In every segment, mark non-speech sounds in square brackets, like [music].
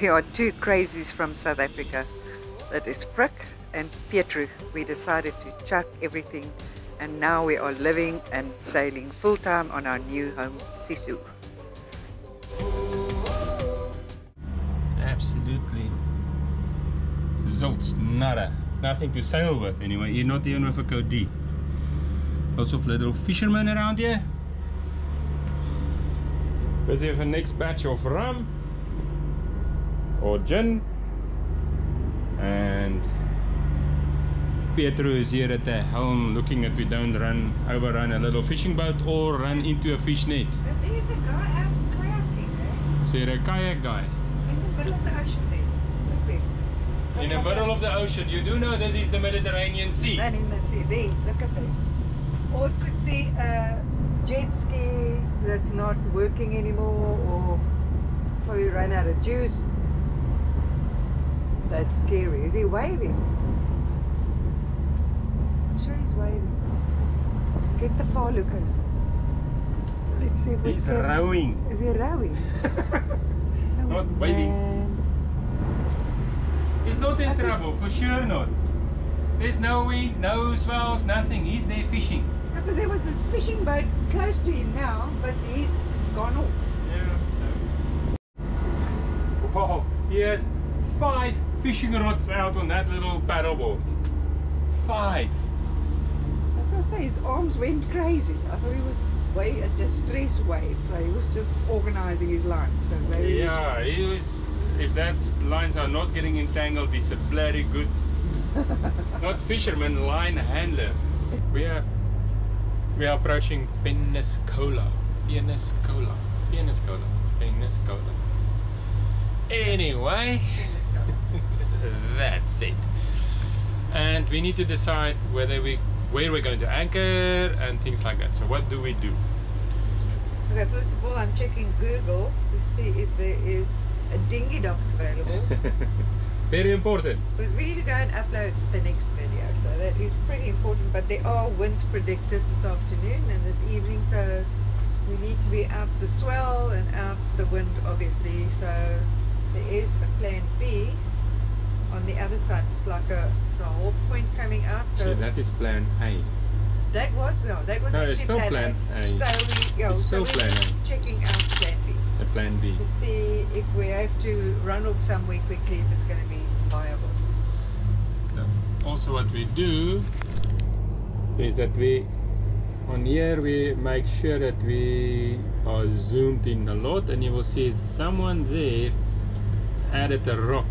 we are two crazies from South Africa. That is Frik and Pietro. We decided to chuck everything and now we are living and sailing full time on our new home, Sisu. Absolutely zilts, nada. Nothing to sail with anyway. You're not even with a code D. Lots of little fishermen around here. Busy with the next batch of rum or gin. And Pietro is here at the helm looking that we don't run overrun a little fishing boat or run into a fish net. There is a guy out kayaking eh? there So you're a kayak guy. in the middle of the ocean there. Look there. In the middle of the ocean. You do know this is the Mediterranean Sea. And in the sea, there, look at that. Or it could be a jet ski that's not working anymore, or probably ran out of juice. That's scary. Is he waving? I'm sure he's waving. Get the far lookers. Let's see if we He's can. rowing. Is he rowing? [laughs] Oh, Not waving. He's not I in think- trouble, for sure not. There's no wind, no swells, nothing. He's there fishing. Because there was this fishing boat close to him now, but he's gone off. Yeah. Wow, he has five fishing rods out on that little paddleboard. Five. That's what I say, his arms went crazy. I thought he was way a distress wave, so he was just organizing his line. So Yeah, he was. If that lines are not getting entangled, he's a bloody good, [laughs] not fisherman, line handler. We have, we are approaching Peniscola, Peniscola, Peniscola, Peniscola. Anyway, that's it. And we need to decide whether we, where we're going to anchor and things like that. So what do we do? Okay, first of all, I'm checking Google to see if there is a dinghy docks available. [laughs] Very important. because we need to go and upload the next video, so that is pretty important. But there are winds predicted this afternoon and this evening, so we need to be out the swell and out the wind, obviously. So there is a plan B on the other side. It's like a, it's a whole point coming out. So So that is plan A. that was well, that was No, actually it's still plan, plan A. A. So we, yeah, It's so still we're plan A. checking out plan B The plan B. to see if we have to run off somewhere quickly if it's going to be viable. So also what we do is that we on here we make sure that we are zoomed in a lot and you will see someone there added a rock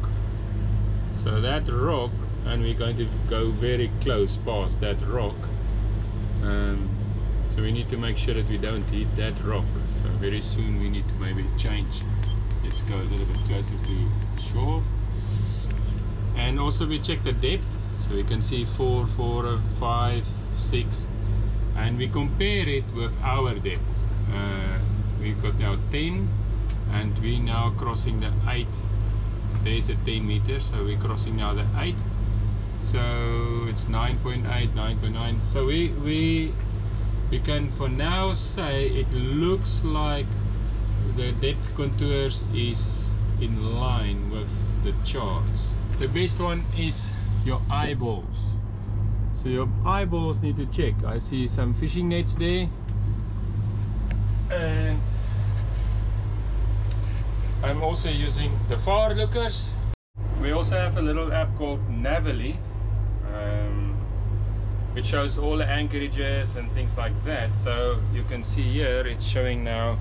so that rock and we're going to go very close past that rock. Um, so we need to make sure that we don't hit that rock. So very soon we need to maybe change let's go a little bit closer to shore. And also we check the depth. So we can see four four five six. And we compare it with our depth. Uh, we've got now 10 and we now crossing the 8 there's a 10 meters so we're crossing now the 8 so it's 9.8 9.9 so we we we can for now say it looks like the depth contours is in line with the charts. The best one is your eyeballs. So your eyeballs need to check. I see some fishing nets there. And I'm also using the far lookers. We also have a little app called Navily. Um, which shows all the anchorages and things like that. So you can see here it's showing now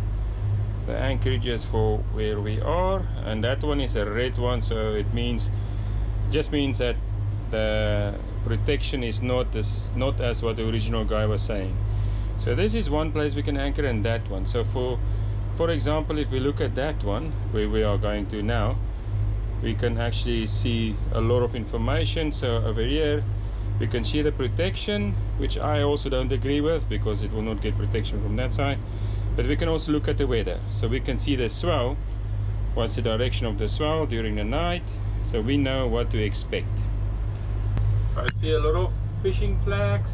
the anchorages for where we are. And that one is a red one so it means just means that the protection is not as not as what the original guy was saying. So this is one place we can anchor and that one. So for for example if we look at that one where we are going to now we can actually see a lot of information. So over here we can see the protection which I also don't agree with because it will not get protection from that side. But we can also look at the weather. So we can see the swell. What's the direction of the swell during the night? So we know what to expect. So I see a lot of fishing flags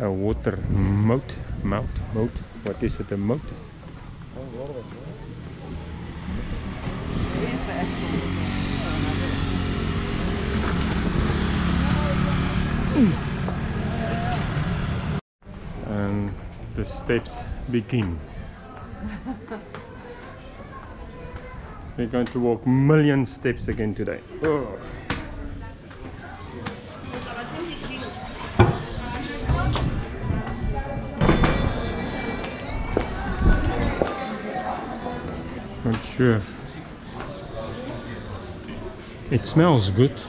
a water moat. Moat. Moat. What is it? A moat? And the steps begin. We're going to walk million steps again today. Oh. Sure. It smells good.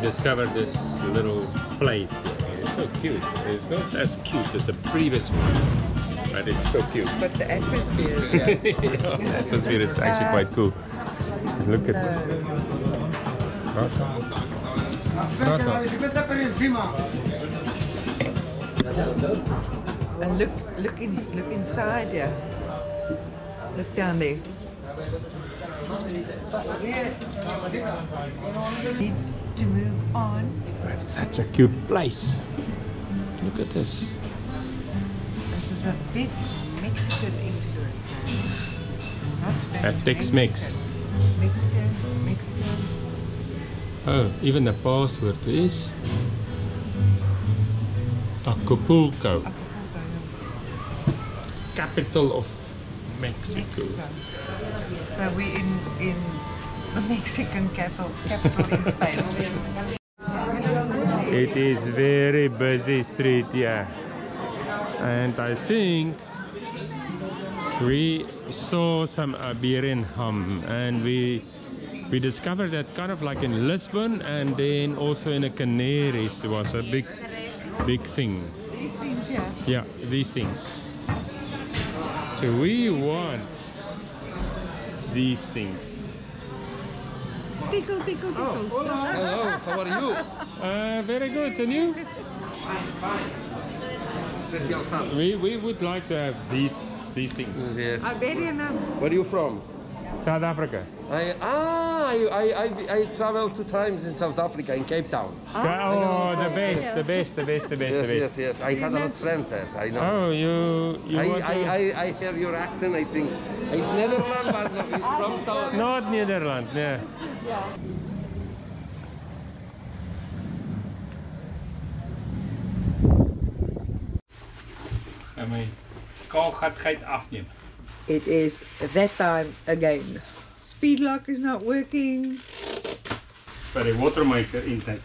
Discovered this little place. It's so cute. It's not as cute as the previous one, but it's so cute. But the atmosphere is [laughs] yeah. The atmosphere is actually quite cool. Look at And look, look in, look inside yeah. Look down there. To move on. It's such a cute place. Look at this. This is a big Mexican influence. Not Spanish, A Tex-Mex. Mexican. Mexican, Mexican. Oh, even the password is Acapulco, Acapulco, capital of Mexico. Mexico. So we in in the Mexican capital capital in Spain. It is very busy street yeah And I think we saw some uh, Iberian ham and we we discovered that kind of like in Lisbon and then also in the Canaries it was a big big thing. These things. Yeah, these things. So we want these things. Tickle, tickle, tickle. Hello, how are you? [laughs] Uh, very good, and you? Fine, fine. Special ham. We, we would like to have these these things. Yes. Iberian um, Where are you from? South Africa. I ah, I, I, I, I traveled two times in South Africa in Cape Town. Oh, the yeah. best, the best, the best, the best, yes, the yes, best. yes. I had a lot of friends there. I know. Oh, you you I, I, to- I, I hear your accent. I think it's Netherlands, but no, it's [laughs] from South. Not Netherlands, yeah. I mean, Kaal gaat geit afneem. It is that time again. Speed lock is not working. But the water maker intake,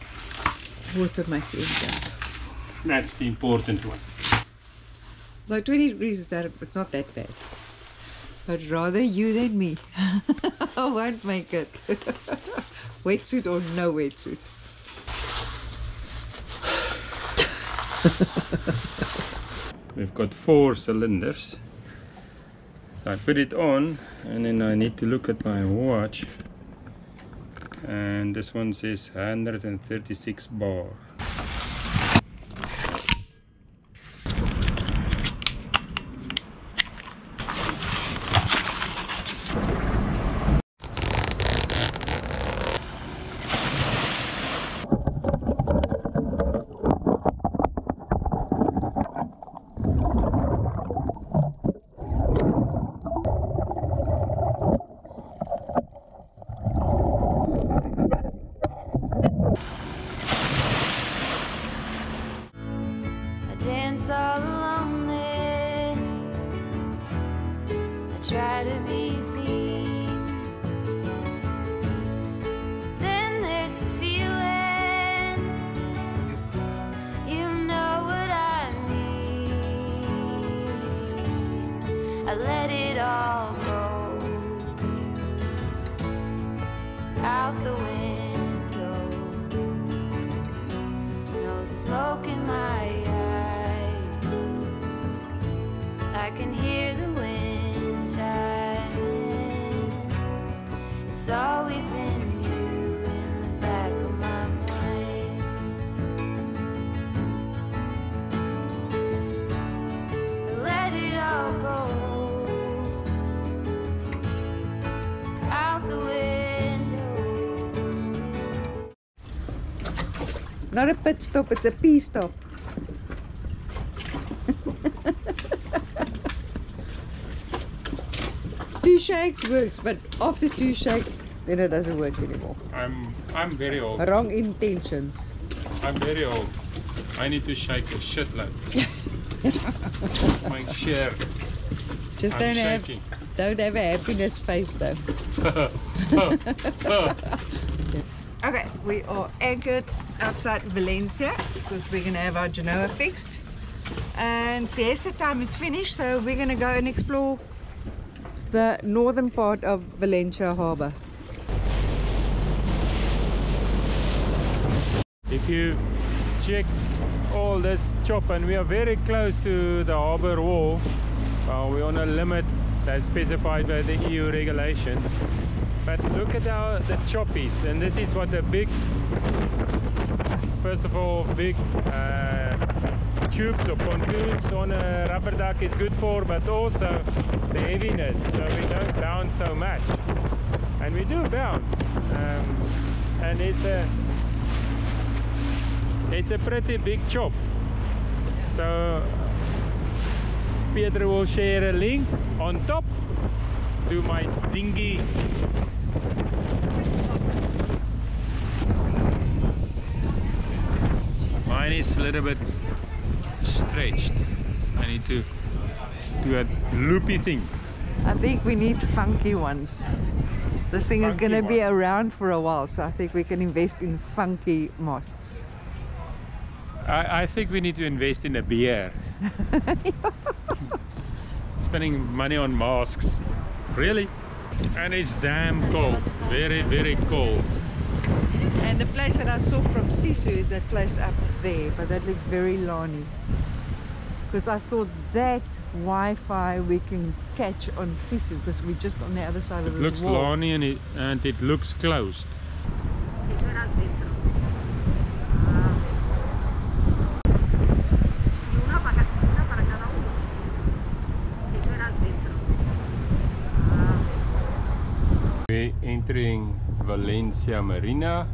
Water maker intake. that's the important one. By 20 degrees is that it's not that bad. But rather you than me. [laughs] I won't make it. [laughs] wetsuit or no wetsuit. We've got four cylinders. So I put it on and then I need to look at my watch. and this one says 136 bar Not a pit stop, it's a pee stop. [laughs] two shakes works, but after two shakes, then it doesn't work anymore. I'm I'm very old Wrong intentions. I'm very old I need to shake a shitload [laughs] my share Just I'm don't shaking have don't have a happiness face though. [laughs] Okay, we are anchored outside Valencia because we're gonna have our Genoa fixed. And siesta time is finished, so we're gonna go and explore the northern part of Valencia Harbour. If you check all this chop and we are very close to the harbor wall, uh, we're on a limit that's specified by the EU regulations. But look at how the chop is, and this is what a big, first of all, big uh, tubes or pontoons on a rubber duck is good for, but also the heaviness, so we don't bounce so much. And we do bounce, um, and it's a it's a pretty big chop. So Peter will share a link on top to my dinghy. Mine is a little bit stretched. I need to do a loopy thing. I think we need funky ones. This thing is gonna be around for a while, so I think we can invest in funky mosques. I, I think we need to invest in a beer. [laughs] Spending money on masks. Really? And it's damn cold. Very, very cold. And the place that I saw from Sisu is that place up there, but that looks very lani. Because I thought that Wi-Fi we can catch on Sisu because we're just on the other side of the wall. It this looks wall. lawny and it, and it looks closed. Eso era dentro. Ah. Y una para, ca- una para cada uno. Eso era dentro. Ah. We're entering Valencia Marina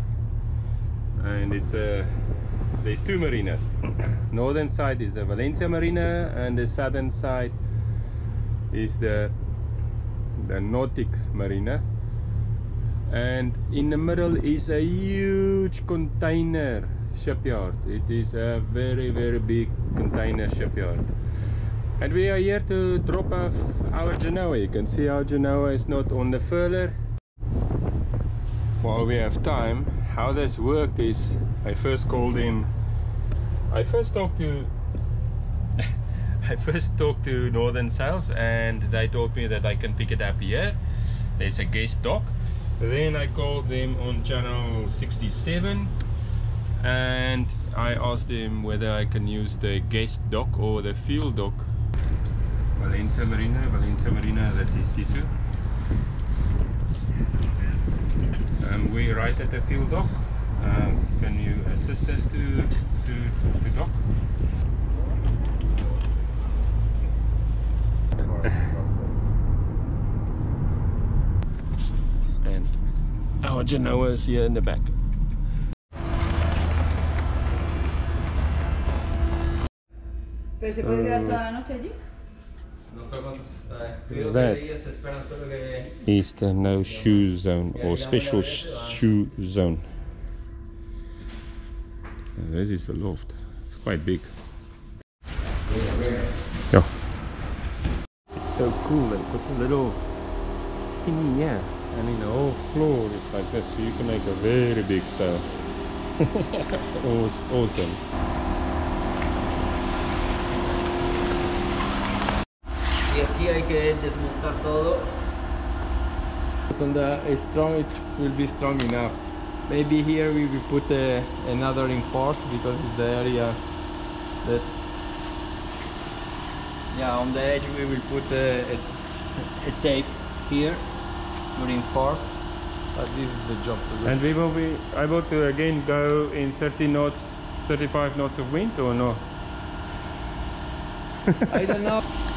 and it's a there's two marinas. Northern side is the Valencia Marina and the southern side is the the Nautic Marina. And in the middle is a huge container shipyard. It is a very very big container shipyard. And we are here to drop off our Genoa. You can see our Genoa is not on the furler. While we have time, how this worked is I first called in. I first talked to [laughs] I first talked to Northern Sails and they told me that I can pick it up here. There's a guest dock. Then I called them on channel 67 and I asked them whether I can use the guest dock or the fuel dock. Valencia Marina, Valencia Marina, this is Sisu. Um, and we right at the fuel dock. Um, can you assist us to to to dock? [laughs] and our Genoa is here in the back. ¿Pero se puede quedar toda la noche allí? No sé cuánto está. Creo That. que ellos esperan solo que Is the no shoe zone or special sh- ¿ah? shoe zone? And this is the loft. It's quite big. Yeah. It's so cool. They put a little thingy here, and in the whole floor is like this, so you can make a very big sail. [laughs] Aw- awesome. Aquí hay que desmontar todo. Uh, it's strong, it will be strong enough. Maybe here we will put uh, another reinforce because it's the area that Yeah, on the edge we will put a, a, a tape here to reinforce. But this is the job to do. And we will be able to again go in 30 knots, 35 knots of wind or no? I don't know. [laughs]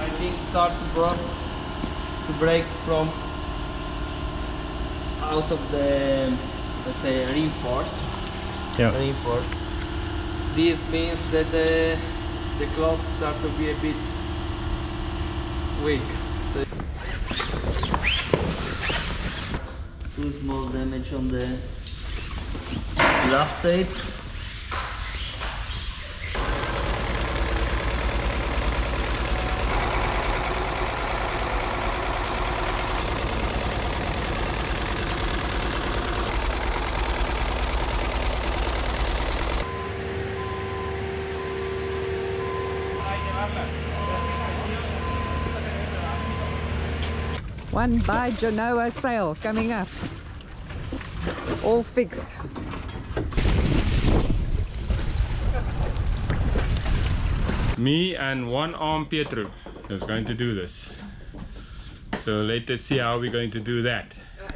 I think start to break, to break from out of the let's say reinforce. Yeah. Reinforce. This means that the the clothes start to be a bit weak. So Two small damage on the left tape. One by Genoa sail coming up. All fixed. Me and one arm Pietro is going to do this. So let us see how we're going to do that.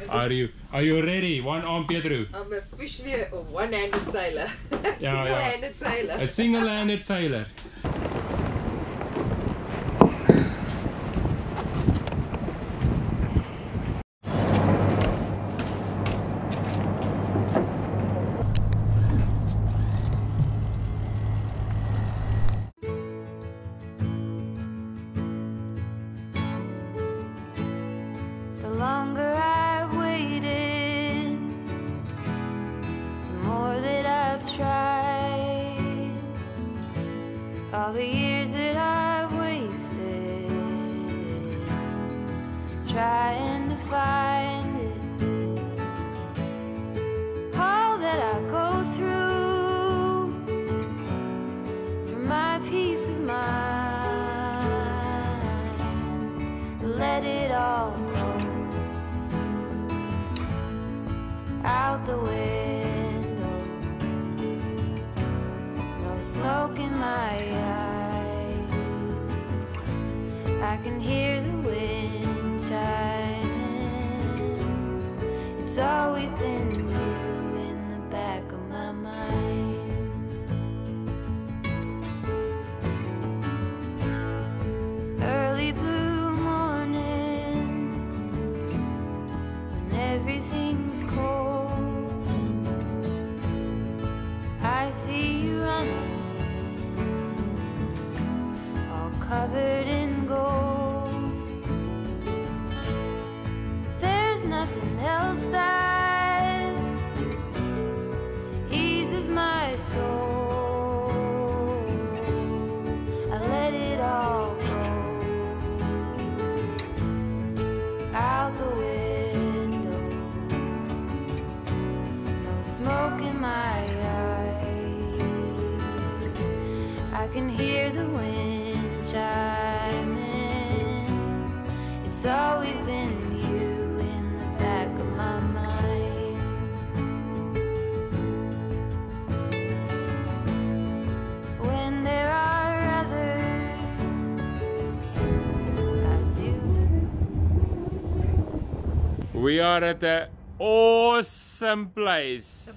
Are you are you ready? One arm Pietro. I'm officially a one-handed sailor. [laughs] yeah. Single-handed sailor. A single-handed sailor. Find it. All that I go through for my peace of mind. Let it all go out the window. No smoke in my eyes. I can hear can hear the wind chiming. It's always been you in the back of my mind. When there are others, I do. We are at the awesome place.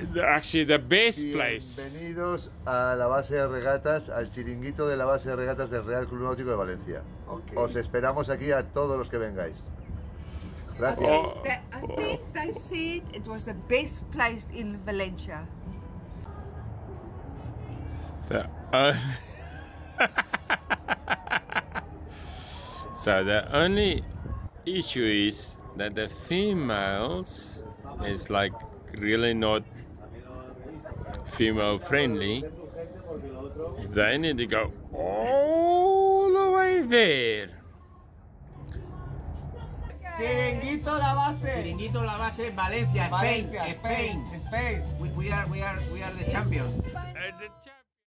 The best. Actually, the best place. Bienvenidos a la base de regatas, al chiringuito de la base de regatas del Real Club Náutico de Valencia. Os esperamos aquí a todos los que vengáis. Gracias. Oh. They- I think they said it was the best place in Valencia. The, uh, [laughs] so the only issue is that the females is like really not female friendly. They need to go all the way there. Chiringuito la base. Chiringuito La Base, Valencia, Spain, Valencia, Spain. Spain, Spain. We, we are, we are, we are the champions. Uh, the cha-